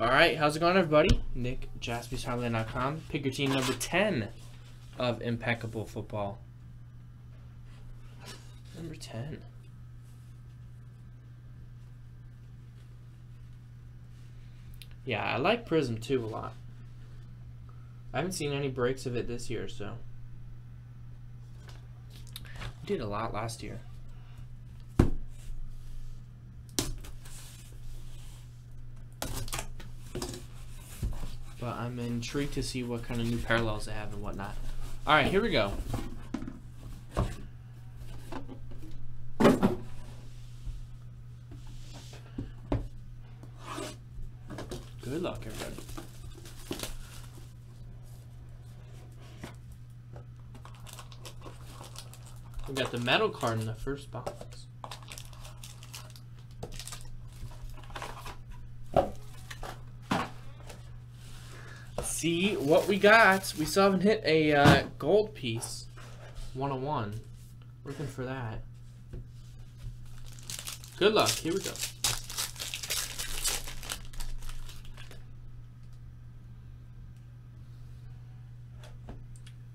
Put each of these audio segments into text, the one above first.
All right, how's it going, everybody? Nick, jaspyshobbyland.com. Pick your team number 10 of Impeccable Football. Number 10. Yeah, I like Prizm too a lot. I haven't seen any breaks of it this year, so. We did a lot last year. But I'm intrigued to see what kind of new parallels they have and whatnot. Alright, here we go. Good luck, everybody. We got the metal card in the first box. See what we got. We still haven't hit a uh, gold piece. 101. Looking for that. Good luck. Here we go.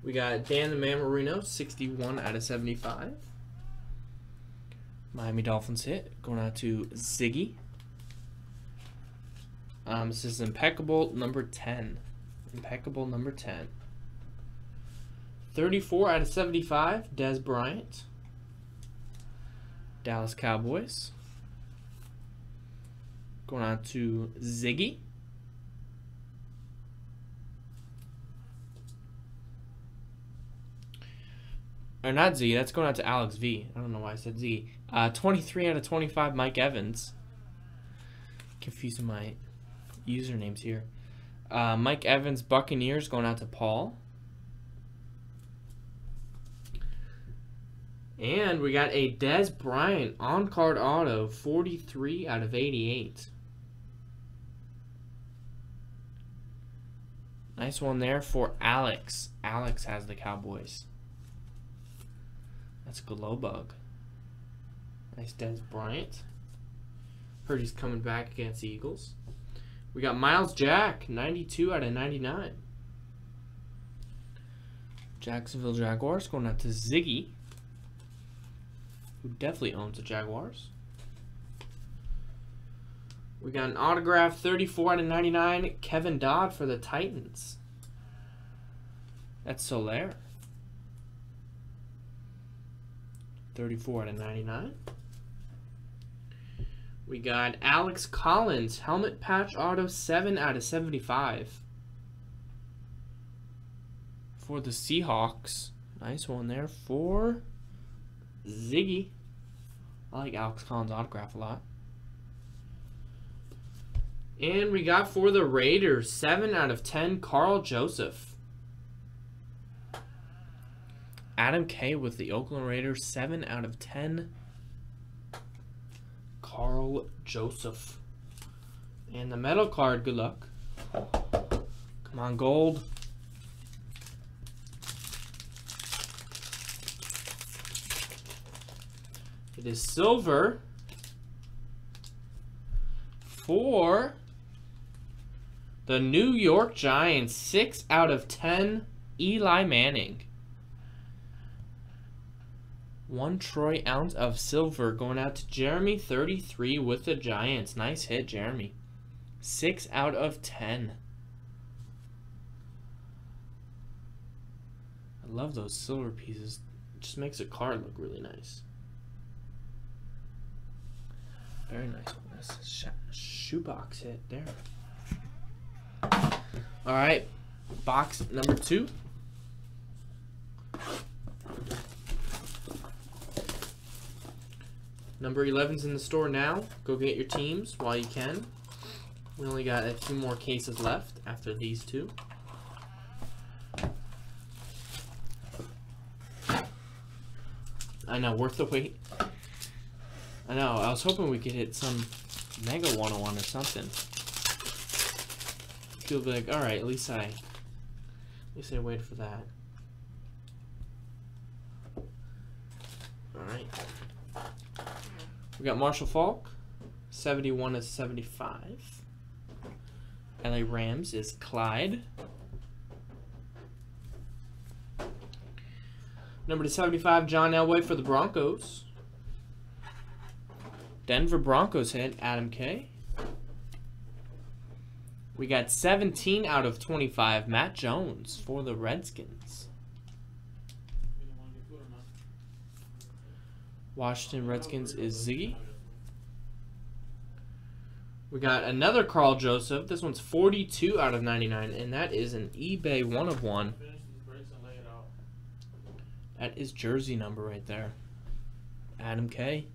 We got Dan the Man Marino, 61 out of 75. Miami Dolphins hit. Going out to Ziggy. Um, this is impeccable number 10. Impeccable number 10. 34 out of 75, Dez Bryant. Dallas Cowboys. Going on to Ziggy. Or not Z, that's going out to Alex V. I don't know why I said Z. Uh, 23 out of 25, Mike Evans. Confusing my usernames here. Uh, Mike Evans, Buccaneers, going out to Paul. And we got a Dez Bryant on-card auto, 43 out of 88. Nice one there for Alex. Alex has the Cowboys. That's Glow Bug. Nice Dez Bryant. Heard he's coming back against the Eagles. We got Myles Jack, 92 out of 99. Jacksonville Jaguars going out to Ziggy, who definitely owns the Jaguars. We got an autograph, 34 out of 99, Kevin Dodd for the Titans. That's Solaire. 34 out of 99. We got Alex Collins, helmet patch auto 7 out of 75. For the Seahawks. Nice one there for Ziggy. I like Alex Collins' autograph a lot. And we got for the Raiders, 7 out of 10, Karl Joseph. Adam K with the Oakland Raiders, 7 out of 10. Karl Joseph. And the metal card, good luck. Come on, gold. It is silver for the New York Giants. 6 out of 10, Eli Manning. One troy ounce of silver going out to Jeremy, 33 with the Giants. Nice hit, Jeremy. 6 out of 10. I love those silver pieces. It just makes a card look really nice. Very nice one. This shoebox hit there. All right, box number two. Number 11's in the store now. Go get your teams while you can. We only got a few more cases left after these two. I know, worth the wait. I know, I was hoping we could hit some Mega 101 or something. Feel like, alright, at least I, at least I waited for that. Alright. We got Marshall Faulk, 71 to 75. LA Rams is Clyde. Number to 75, John Elway for the Broncos. Denver Broncos hit Adam K. We got 17 out of 25, Matt Jones for the Redskins. Washington Redskins is Ziggy. We got another Karl Joseph. This one's 42 out of 99, and that is an eBay one of one. That is jersey number right there. Adam K.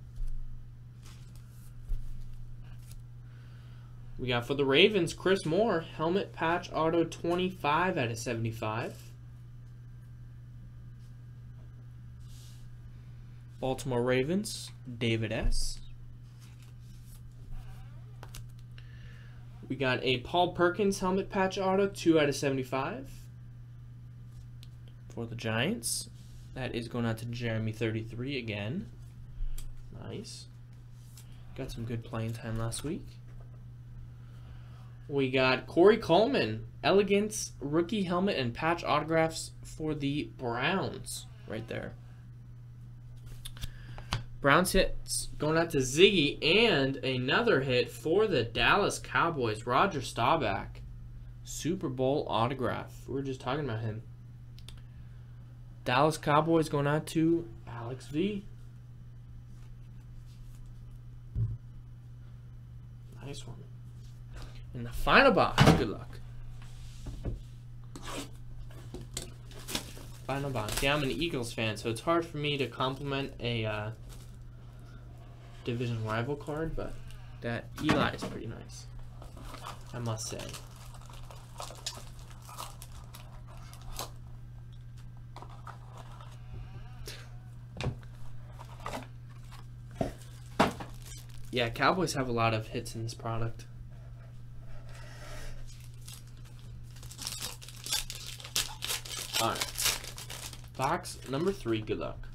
We got for the Ravens, Chris Moore, helmet patch auto 25 out of 75. Baltimore Ravens, David S. We got a Paul Perkins helmet patch auto, 2 out of 75. For the Giants, that is going out to Jeremy33 again. Nice. Got some good playing time last week. We got Corey Coleman, Elegance rookie helmet and patch autographs for the Browns right there. Browns hits going out to Ziggy and another hit for the Dallas Cowboys. Roger Staubach, Super Bowl autograph. We were just talking about him. Dallas Cowboys going out to Alex V. Nice one. In the final box, good luck. Final box. Yeah, I'm an Eagles fan, so it's hard for me to compliment a uh, division rival card, but that Eli is pretty nice. I must say. Yeah, Cowboys have a lot of hits in this product. Alright. Box number three, good luck.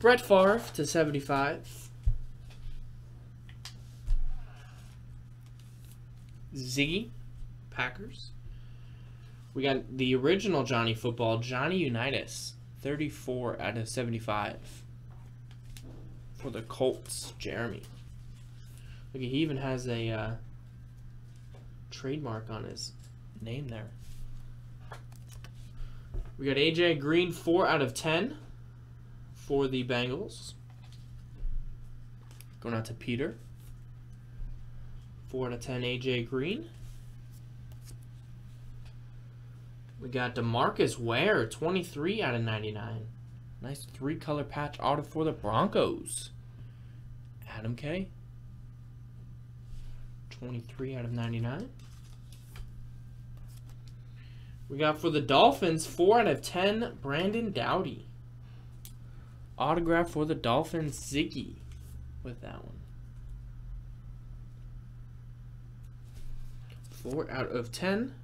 Brett Favre to 75. Ziggy, Packers. We got the original Johnny Football, Johnny Unitas, 34 out of 75. For the Colts, Jeremy. Look, he even has a uh, trademark on his name there. We got AJ Green, 4 out of 10 for the Bengals. Going out to Peter. 4 out of 10 AJ Green. We got Demarcus Ware, 23 out of 99. Nice three color patch auto for the Broncos. Adam K. 23 out of 99. We got for the Dolphins, 4 out of 10, Brandon Doughty. Autograph for the Dolphins, Ziggy with that one. 4 out of 10.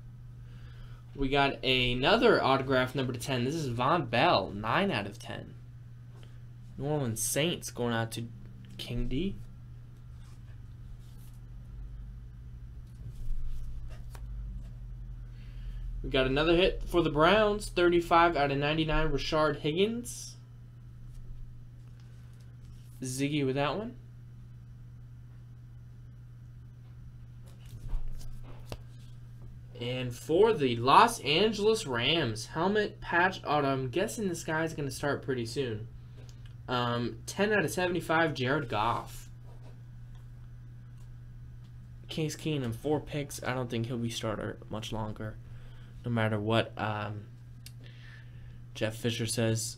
We got another autograph number to 10. This is Vonn Bell, 9 out of 10. New Orleans Saints going out to King D. We got another hit for the Browns, 35 out of 99, Rashard Higgins. Ziggy with that one. And for the Los Angeles Rams, helmet patch auto. I'm guessing this guy's going to start pretty soon. Um, 10 out of 75, Jared Goff. Case Keenum, four picks. I don't think he'll be starter much longer no matter what um, Jeff Fisher says.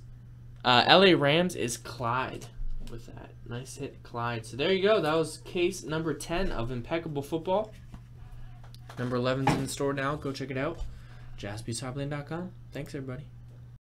Uh, LA Rams is Clyde with that. Nice hit, Clyde. So there you go. That was case number 10 of Impeccable Football. Number 11's in the store now. Go check it out. JaspysHobbyLand.com. Thanks, everybody.